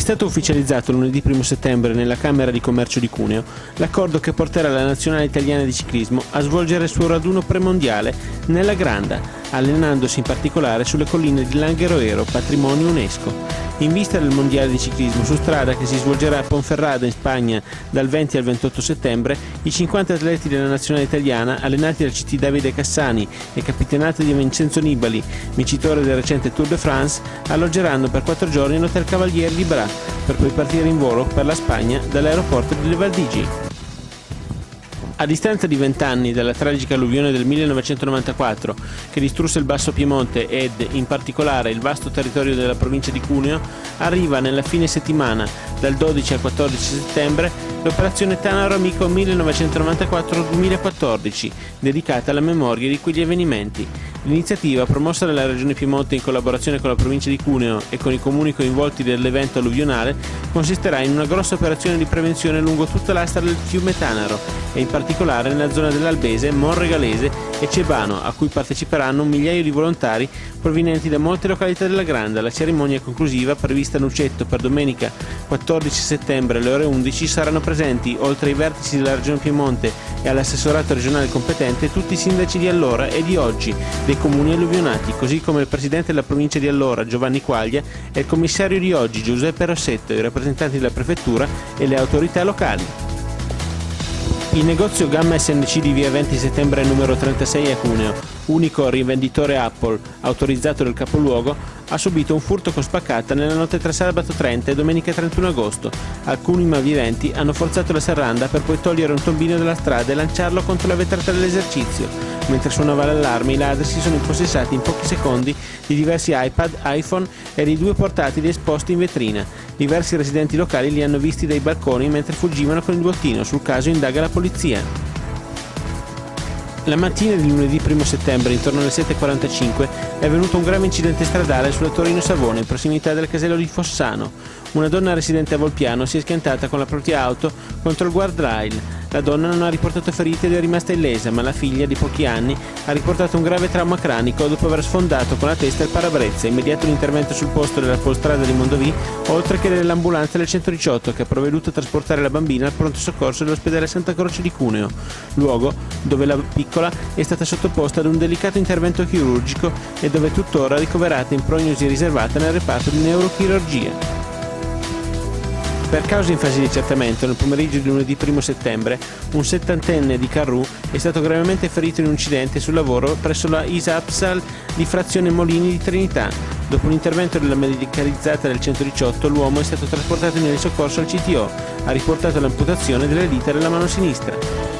stato ufficializzato lunedì 1 settembre nella Camera di Commercio di Cuneo l'accordo che porterà la nazionale italiana di ciclismo a svolgere il suo raduno premondiale nella Granda, allenandosi in particolare sulle colline di Langheroero, patrimonio UNESCO. In vista del Mondiale di ciclismo su strada che si svolgerà a Ponferrada in Spagna dal 20 al 28 settembre, i 50 atleti della nazionale italiana, allenati dal CT Davide Cassani e capitanati di Vincenzo Nibali, vincitore del recente Tour de France, alloggeranno per quattro giorni all'Hotel Cavalieri di Bra, per poi partire in volo per la Spagna dall'aeroporto di Le Valdigi. A distanza di vent'anni dalla tragica alluvione del 1994 che distrusse il Basso Piemonte ed, in particolare, il vasto territorio della provincia di Cuneo, arriva nella fine settimana, dal 12 al 14 settembre, l'operazione Tanaro Amico 1994-2014, dedicata alla memoria di quegli avvenimenti. L'iniziativa, promossa dalla Regione Piemonte in collaborazione con la provincia di Cuneo e con i comuni coinvolti dell'evento alluvionale, consisterà in una grossa operazione di prevenzione lungo tutta l'asta del fiume Tanaro e in particolare nella zona dell'Albese, Monregalese e Cebano, a cui parteciperanno un migliaio di volontari provenienti da molte località della Granda. La cerimonia conclusiva, prevista a Nucetto per domenica 14 settembre alle ore 11, saranno presenti, oltre ai vertici della Regione Piemonte e all'assessorato regionale competente, tutti i sindaci di allora e di oggi dei comuni alluvionati, così come il presidente della provincia di allora Giovanni Quaglia e il commissario di oggi Giuseppe Rossetto, i rappresentanti della prefettura e le autorità locali. Il negozio Gamma SNC di via 20 settembre numero 36 a Cuneo, unico rivenditore Apple autorizzato del capoluogo, ha subito un furto con spaccata nella notte tra sabato 30 e domenica 31 agosto. Alcuni malviventi hanno forzato la serranda per poi togliere un tombino dalla strada e lanciarlo contro la vetrata dell'esercizio. Mentre suonava l'allarme, i ladri si sono impossessati in pochi secondi di diversi iPad, iPhone e di due portatili esposti in vetrina. Diversi residenti locali li hanno visti dai balconi mentre fuggivano con il bottino. Sul caso indaga la polizia. La mattina di lunedì 1 settembre, intorno alle 7.45, è avvenuto un grave incidente stradale sulla Torino-Savone, in prossimità del casello di Fossano. Una donna residente a Volpiano si è schiantata con la propria auto contro il guardrail. La donna non ha riportato ferite ed è rimasta illesa, ma la figlia di pochi anni ha riportato un grave trauma cranico dopo aver sfondato con la testa il parabrezza. Immediato l'intervento sul posto della polstrada di Mondovì, oltre che dell'ambulanza del 118 che ha provveduto a trasportare la bambina al pronto soccorso dell'ospedale Santa Croce di Cuneo, luogo dove la piccola è stata sottoposta ad un delicato intervento chirurgico e dove tuttora ricoverata in prognosi riservata nel reparto di neurochirurgia. Per cause in fase di accertamento, nel pomeriggio di lunedì 1 settembre, un settantenne di Carrù è stato gravemente ferito in un incidente sul lavoro presso la ISAPSAL di frazione Molini di Trinità. Dopo un intervento della medicalizzata del 118, l'uomo è stato trasportato in soccorso al CTO. Ha riportato l'amputazione delle dita della mano sinistra.